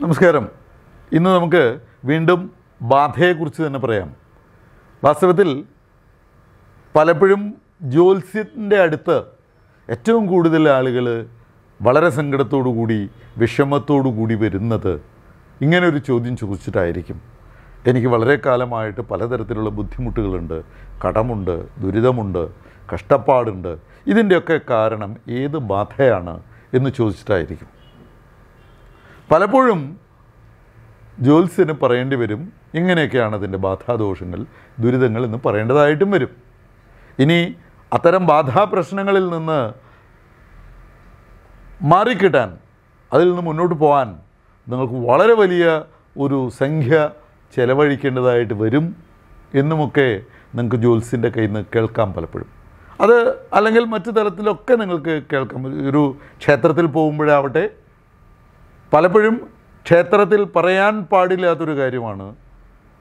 നമസ്കാരം. ഇന്ന് നമുക്ക് വീണ്ടും ബാധയെക്കുറിച്ച് തന്നെ പറയാം. വാസ്തവത്തിൽ പലപ്പോഴും ജ്യോത്സ്യത്തിന്റെ അടുത്ത് ഏറ്റവും കൂടുതൽ ആളുകൾ വളരെ കൂടി വിഷമത്തോടു കൂടി വരുന്നത് ഇങ്ങനൊരു ചോദ്യം ചോദിച്ചിട്ടായിരിക്കും. എനിക്ക് വളരെ കാലമായിട്ട് പലതരത്തിലുള്ള ബുദ്ധിമുട്ടുകളുണ്ട്. കടമുണ്ട് ദുരിതമുണ്ട് കഷ്ടപ്പാടുണ്ട്. ഇതിന്റെയൊക്കെ കാരണം ഏത് ബാധയാണ് എന്ന് ചോദിച്ചിട്ടായിരിക്കും. പലപ്പോഴും ജ്യോത്സ്യന് പറയേണ്ടി വരും ഇങ്ങനെയൊക്കെയാണ് അതിന്റെ ബാധാദോഷങ്ങൾ ദുരിതങ്ങൾ എന്ന് പറയേണ്ടതായിട്ടും വരും. ഇനി അത്തരം ബാധാപ്രശ്നങ്ങളിൽ നിന്ന് മാറിക്കിട്ടാൻ അതിൽ നിന്ന് മുന്നോട്ട് പോകാൻ നിങ്ങൾക്ക് വളരെ വലിയ ഒരു സംഖ്യ ചെലവഴിക്കേണ്ടതായിട്ട് വരും എന്നുമൊക്കെ നിങ്ങൾക്ക് ജ്യോത്സ്യന്റെ കയ്യിൽ നിന്ന് കേൾക്കാം പലപ്പോഴും. അത് അല്ലെങ്കിൽ മറ്റു തലത്തിലൊക്കെ നിങ്ങൾക്ക് കേൾക്കാം. ഒരു ക്ഷേത്രത്തിൽ പോകുമ്പോഴാവട്ടെ പലപ്പോഴും ക്ഷേത്രത്തിൽ പറയാൻ പാടില്ലാത്തൊരു കാര്യമാണ്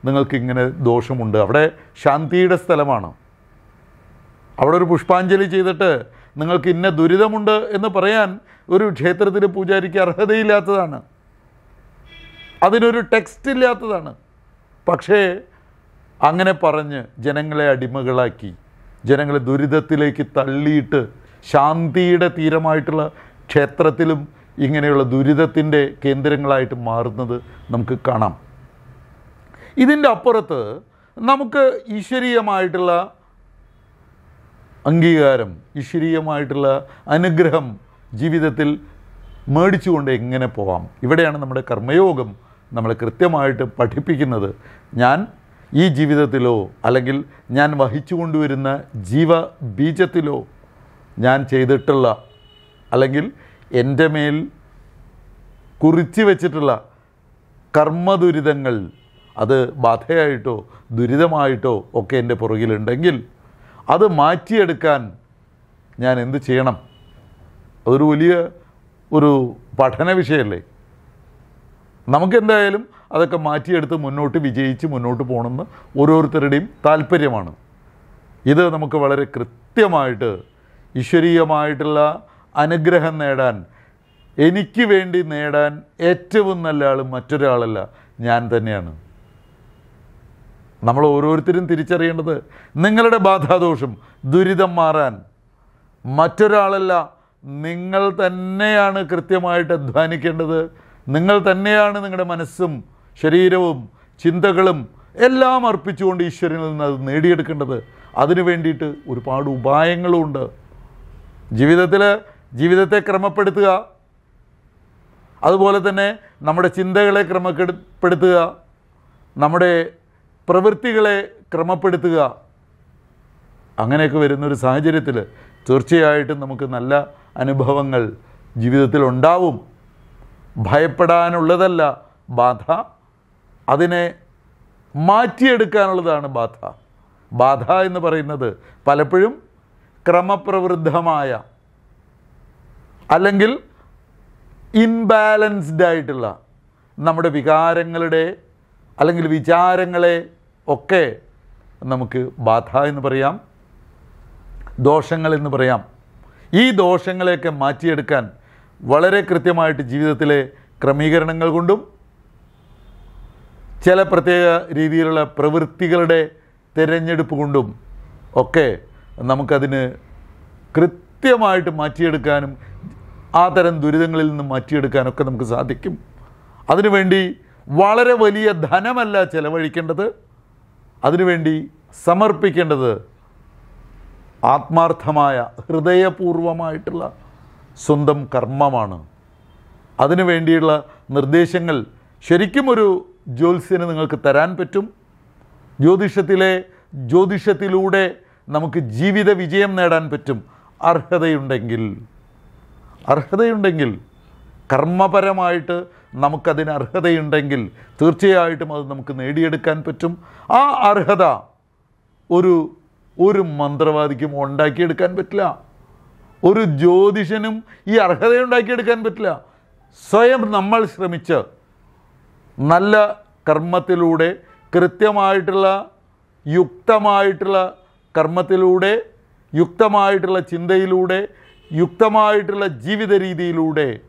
നിങ്ങൾക്കിങ്ങനെ ദോഷമുണ്ട്. അവിടെ ശാന്തിയുടെ സ്ഥലമാണ്. അവിടെ ഒരു പുഷ്പാഞ്ജലി ചെയ്തിട്ട് നിങ്ങൾക്ക് ഇന്ന ദുരിതമുണ്ട് എന്ന് പറയാൻ ഒരു ക്ഷേത്രത്തിലെ പൂജാരിക്ക് അർഹതയില്ലാത്തതാണ്. അതിനൊരു ടെക്സ്റ്റ് ഇല്ലാത്തതാണ്. പക്ഷേ അങ്ങനെ പറഞ്ഞ് ജനങ്ങളെ അടിമകളാക്കി ജനങ്ങളെ ദുരിതത്തിലേക്ക് തള്ളിയിട്ട് ശാന്തിയുടെ തീരമായിട്ടുള്ള ക്ഷേത്രത്തിലും ഇങ്ങനെയുള്ള ദുരിതത്തിന്റെ കേന്ദ്രങ്ങളായിട്ട് മാറുന്നത് നമുക്ക് കാണാം. ഇതിന്റെ അപ്പുറത്ത് നമുക്ക് ഈശ്വരീയമായിട്ടുള്ള അംഗീകാരം ഈശ്വരീയമായിട്ടുള്ള അനുഗ്രഹം ജീവിതത്തിൽ മേടിച്ചുകൊണ്ട് എങ്ങനെ പോവാം? ഇവിടെയാണ് നമ്മുടെ കർമ്മയോഗം നമ്മൾ കൃത്യമായിട്ട് പഠിപ്പിക്കുന്നത്. ഞാൻ ഈ ജീവിതത്തിലോ അല്ലെങ്കിൽ ഞാൻ വഹിച്ചു കൊണ്ടുവരുന്ന ജീവ ബീജത്തിലോ ഞാൻ ചെയ്തിട്ടുള്ള അല്ലെങ്കിൽ എന്റെ മേൽ കുറിച്ച് വെച്ചിട്ടുള്ള കർമ്മദുരിതങ്ങൾ അത് ബാധയായിട്ടോ ദുരിതമായിട്ടോ ഒക്കെ എന്റെ പുറകിലുണ്ടെങ്കിൽ അത് മാറ്റിയെടുക്കാൻ ഞാൻ എന്ത് ചെയ്യണം? അതൊരു വലിയ ഒരു പഠന വിഷയമല്ലേ? നമുക്കെന്തായാലും അതൊക്കെ മാറ്റിയെടുത്ത് മുന്നോട്ട് വിജയിച്ച് മുന്നോട്ട് പോകണമെന്ന് ഓരോരുത്തരുടെയും താല്പര്യമാണ്. ഇത് നമുക്ക് വളരെ കൃത്യമായിട്ട് ഈശ്വരീയമായിട്ടുള്ള അനുഗ്രഹം നേടാൻ എനിക്ക് വേണ്ടി നേടാൻ ഏറ്റവും നല്ല ആൾ മറ്റൊരാളല്ല ഞാൻ തന്നെയാണ്. നമ്മൾ ഓരോരുത്തരും തിരിച്ചറിയേണ്ടത് നിങ്ങളുടെ ബാധാദോഷം ദുരിതം മാറാൻ. മറ്റൊരാളല്ല നിങ്ങൾ തന്നെയാണ് കൃത്യമായിട്ട് അധ്വാനിക്കേണ്ടത് നിങ്ങൾ തന്നെയാണ് നിങ്ങളുടെ മനസ്സും ശരീരവും ചിന്തകളും എല്ലാം അർപ്പിച്ചുകൊണ്ട് ഈശ്വരനിൽ നിന്ന് അത് നേടിയെടുക്കേണ്ടത്. അതിനു വേണ്ടിയിട്ട് ഒരുപാട് ഉപായങ്ങളുമുണ്ട് ജീവിതത്തിൽ ജീവിതത്തെ ക്രമപ്പെടുത്തുക. അതുപോലെ തന്നെ നമ്മുടെ ചിന്തകളെ ക്രമപ്പെടുത്തുക. നമ്മുടെ പ്രവൃത്തികളെ ക്രമപ്പെടുത്തുക. അങ്ങനെയൊക്കെ വരുന്നൊരു സാഹചര്യത്തിൽ തീർച്ചയായിട്ടും നമുക്ക് നല്ല അനുഭവങ്ങൾ ജീവിതത്തിൽ ഉണ്ടാവും. ഭയപ്പെടാനുള്ളതല്ല ബാധ. അതിനെ മാറ്റിയെടുക്കാനുള്ളതാണ് ബാധ. ബാധ എന്ന് പറയുന്നത് പലപ്പോഴും ക്രമപ്രവൃദ്ധമായ അല്ലെങ്കിൽ ഇൻബാലൻസ്ഡ് ആയിട്ടുള്ള നമ്മുടെ വികാരങ്ങളുടെ അല്ലെങ്കിൽ വിചാരങ്ങളെ ഒക്കെ നമുക്ക് ബാധ എന്ന് പറയാം ദോഷങ്ങൾ എന്ന് പറയാം. ഈ ദോഷങ്ങളെയൊക്കെ മാറ്റിയെടുക്കാൻ വളരെ കൃത്യമായിട്ട് ജീവിതത്തിലെ ക്രമീകരണങ്ങൾ കൊണ്ടും ചില പ്രത്യേക രീതിയിലുള്ള പ്രവൃത്തികളുടെ തിരഞ്ഞെടുപ്പ് കൊണ്ടും ഒക്കെ നമുക്കതിന് കൃത്യമായിട്ട് മാറ്റിയെടുക്കാനും ആ തരം ദുരിതങ്ങളിൽ നിന്ന് മാറ്റിയെടുക്കാനൊക്കെ നമുക്ക് സാധിക്കും. അതിനുവേണ്ടി വളരെ വലിയ ധനമല്ല ചെലവഴിക്കേണ്ടത്. അതിനുവേണ്ടി സമർപ്പിക്കേണ്ടത് ആത്മാർത്ഥമായ ഹൃദയപൂർവമായിട്ടുള്ള സ്വന്തം കർമ്മമാണ്. അതിനു വേണ്ടിയുള്ള നിർദ്ദേശങ്ങൾ ശരിക്കും ഒരു ജ്യോത്സ്യന് നിങ്ങൾക്ക് തരാൻ പറ്റും. ജ്യോതിഷത്തിലെ ജ്യോതിഷത്തിലൂടെ നമുക്ക് ജീവിത വിജയം നേടാൻ പറ്റും. അർഹതയുണ്ടെങ്കിൽ. അർഹതയുണ്ടെങ്കിൽ കർമ്മപരമായിട്ട് നമുക്കതിന് അർഹതയുണ്ടെങ്കിൽ തീർച്ചയായിട്ടും അത് നമുക്ക് നേടിയെടുക്കാൻ പറ്റും. ആ അർഹത ഒരു ഒരു മന്ത്രവാദിക്കും ഉണ്ടാക്കിയെടുക്കാൻ പറ്റില്ല. ഒരു ജ്യോതിഷനും ഈ അർഹത ഉണ്ടാക്കിയെടുക്കാൻ പറ്റില്ല. സ്വയം നമ്മൾ ശ്രമിച്ച് നല്ല കർമ്മത്തിലൂടെ കൃത്യമായിട്ടുള്ള യുക്തമായിട്ടുള്ള കർമ്മത്തിലൂടെ യുക്തമായിട്ടുള്ള ചിന്തയിലൂടെ യുക്തമായിട്ടുള്ള ജീവിത രീതിയിലൂടെ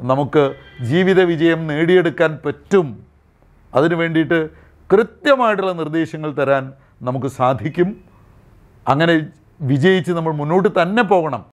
നമുക്ക് ജീവിത വിജയം നേടിയെടുക്കാൻ പറ്റും. അതിനു വേണ്ടിയിട്ട് കൃത്യമായിട്ടുള്ള നിർദ്ദേശങ്ങൾ തരാൻ നമുക്ക് സാധിക്കും. അങ്ങനെ വിജയിച്ച് നമ്മൾ മുന്നോട്ട് തന്നെ പോകണം.